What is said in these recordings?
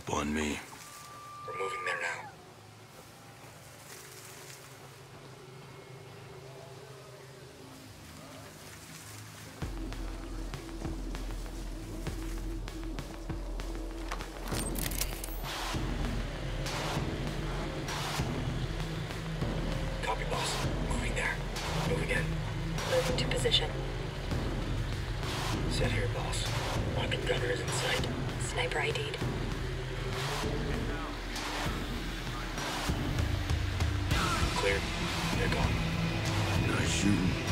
Scoop on me. We're moving there now. Copy, boss. Moving there. Moving in. Moving to position. Set here, boss. Rocket gunner is in sight. Sniper ID'd. Clear. They're gone. Nice shooting.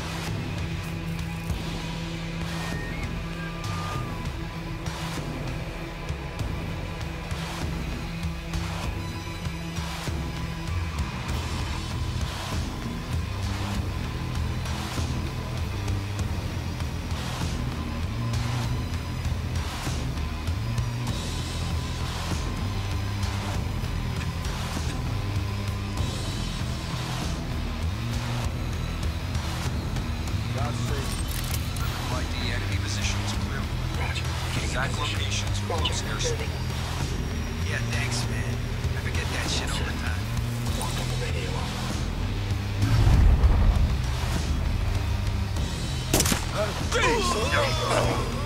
ID enemy positions clear. Roger. Getting Exact locations close airstrip. Moving. Yeah, thanks, man. I forget that shit all the time. Locked on the radio. We're clear.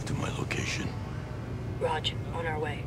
Move to my location. Raj, on our way.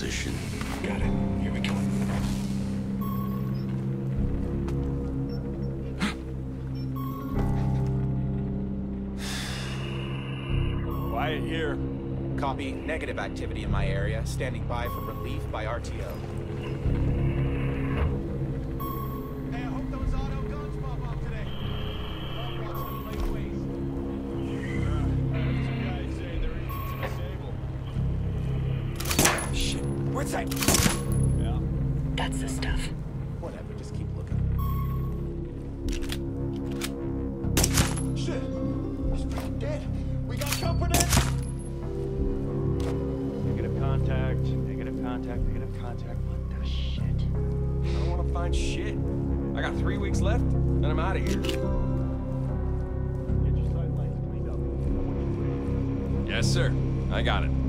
Position. Got it. Here we go. Quiet here. Copy. Negative activity in my area. Standing by for relief by RTO. Shit. Where's that? Yeah. That's the stuff. Whatever, just keep looking. Shit! He's freaking dead! We got company! Negative contact, negative contact, negative contact. What the shit? I don't want to find shit. I got three weeks left, and I'm out of here. Get your side lights cleaned up. Yes, sir. I got it.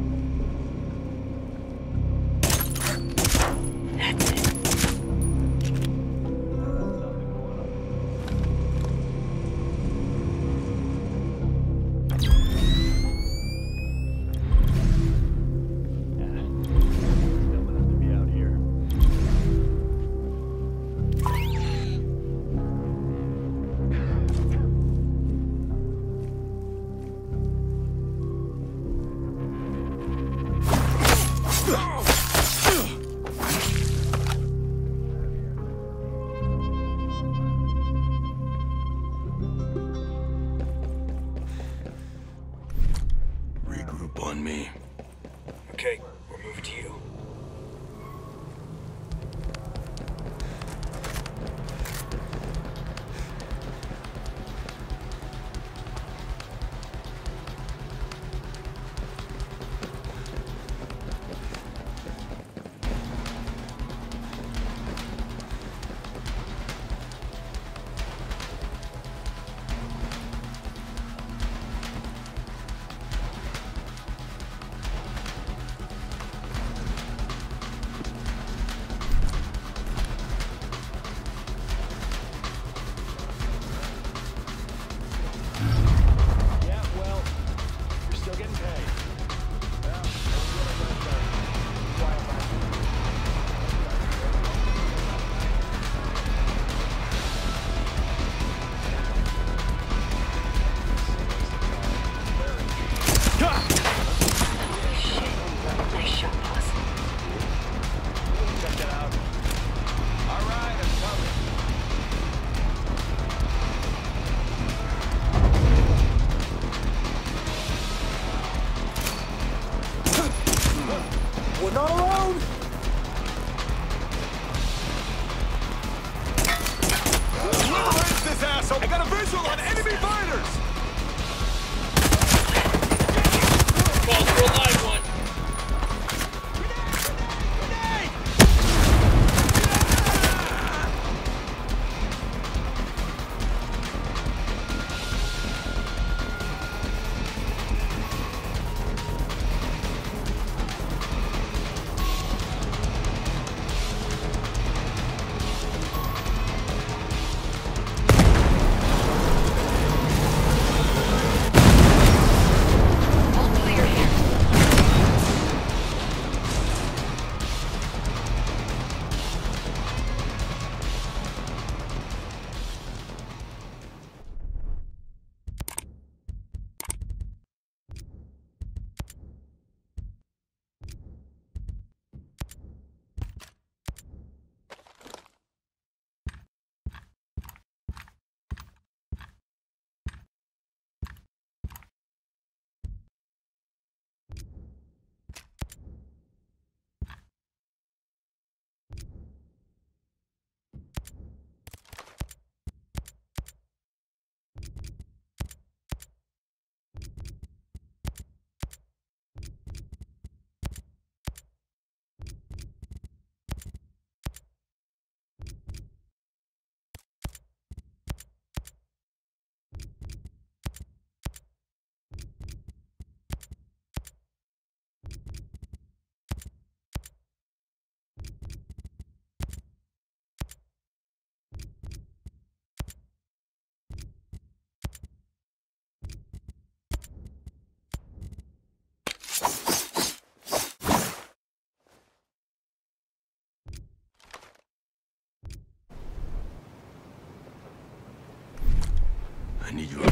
On me. Okay, I need your